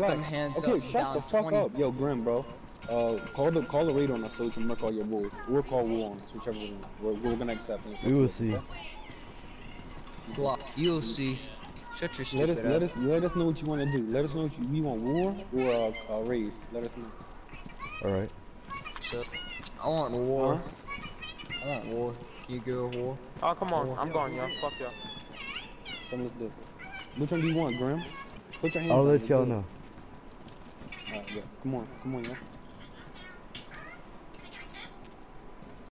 Them Relax. hands okay, up, shut the fuck 20. up, yo, Grim, bro. Uh, call the call the raid on us so we can mark all your bulls. We'll call war on us, whichever one. We're, we're gonna accept. We will see. Block. You'll see. Shut your stupid Let us let us let us know what you want to do. Let us know if you, we want war or uh, uh, raid. Let us know. All right. So, I want war. I want war. Can you go war? Oh, come on. I'm going, yo. Fuck y'all. Come let's do it. Which one do you want, Grim? Put your hands I'll let y'all do it. know. Yeah. Come on, come on, yeah.